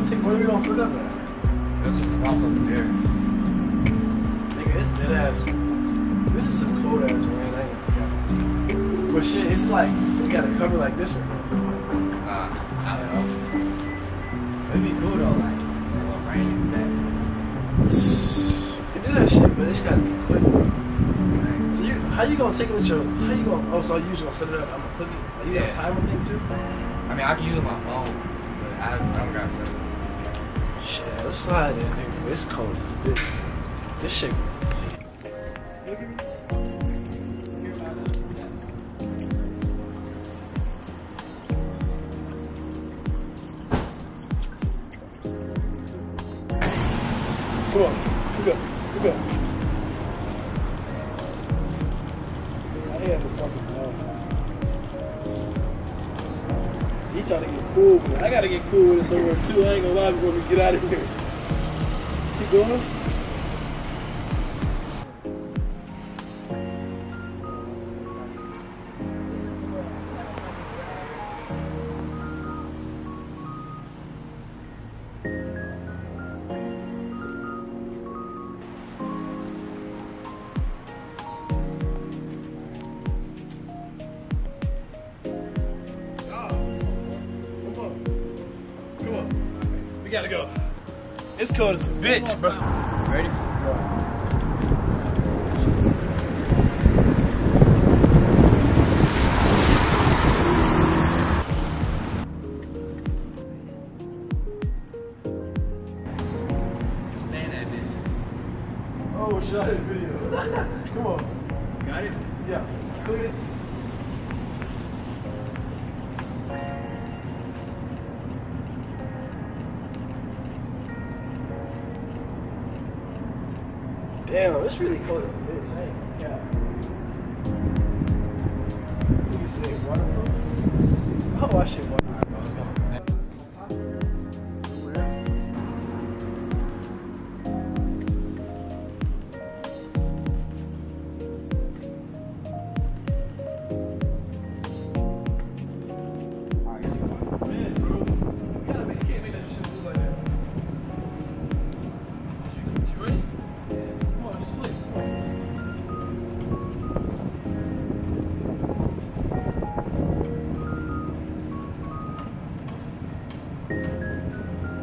you to take? Where we gonna put up at? There's some spots up there. Nigga, it's dead ass. This is some cold ass rain. I ain't yeah. But shit, it's like we got a cover like this right now. Uh, I don't know. It'd be cool though, like a little rain and that. It do that shit, but it's gotta be quick. Like, So you, how you gonna take it with your? How you gonna? Oh, so you just gonna set it up? I'm gonna click it. Like you got a timer thing too? I mean, I can use my phone, but I, I don't got set up. Shit, let's slide in, nigga. It's cold as a bitch. This shit. Come on, you go, you go. I that's a fucking trying to get cool, I gotta get cool with it somewhere too. I ain't gonna lie before we get out of here. Keep going. We gotta go. It's cold as a bitch, bro. Ready? Stand that. Oh, shot it video. Come on. Got it? Yeah. Click it. Damn, it's really cold ain't gonna cap. You can say waterproof. Oh, I shit waterproof.